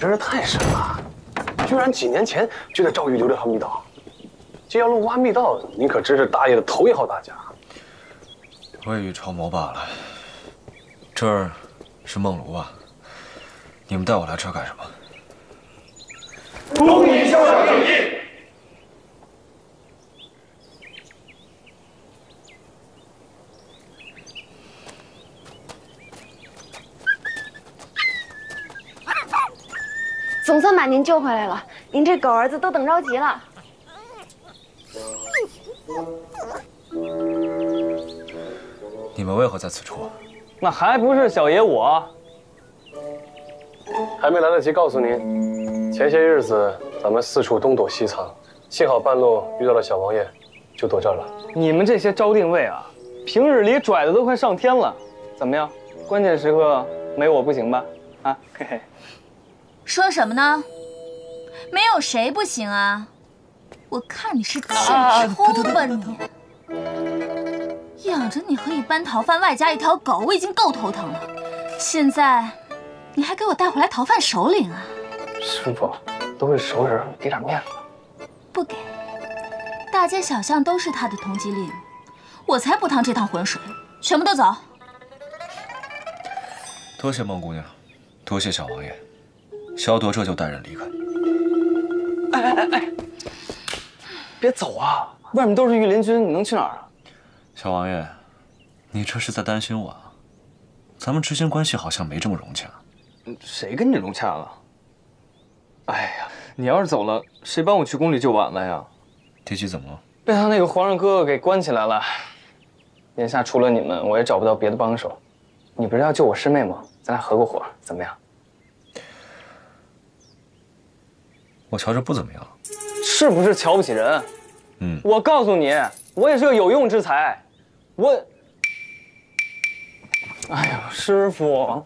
真是太神了，居然几年前就在赵玉留了条密道。这要路挖密道，您可真是大爷的头一号大家。未雨绸缪罢了。这儿是梦庐吧？你们带我来这儿干什么？恭你效忠总算把您救回来了，您这狗儿子都等着急了。你们为何在此处？那还不是小爷我？还没来得及告诉您，前些日子咱们四处东躲西藏，幸好半路遇到了小王爷，就躲这儿了。你们这些招定位啊，平日里拽的都快上天了，怎么样？关键时刻没我不行吧？啊，嘿嘿。说什么呢？没有谁不行啊！我看你是欠抽吧你！养着你和一般逃犯，外加一条狗，我已经够头疼了。现在，你还给我带回来逃犯首领啊？师傅，都是熟人，给点面子。不给，大街小巷都是他的通缉令，我才不趟这趟浑水。全部都走。多谢孟姑娘，多谢小王爷。萧铎这就带人离开。哎哎哎哎！别走啊！外面都是御林军，你能去哪儿啊？小王爷，你这是在担心我啊？咱们之间关系好像没这么融洽。谁跟你融洽了？哎呀，你要是走了，谁帮我去宫里救婉婉呀？提起怎么了？被他那个皇上哥哥给关起来了。眼下除了你们，我也找不到别的帮手。你不是要救我师妹吗？咱俩合个伙，怎么样？我瞧着不怎么样，是不是瞧不起人？嗯，我告诉你，我也是个有用之才。我，哎呀，师傅，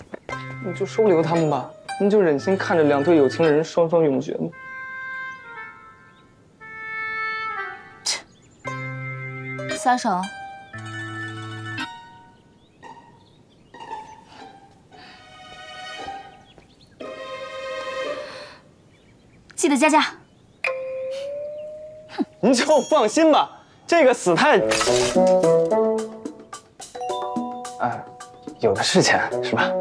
你就收留他们吧，你就忍心看着两对有情人双双永绝吗？切，撒手。记得加价。哼，您就放心吧，这个死太……哎，有的是钱，是吧？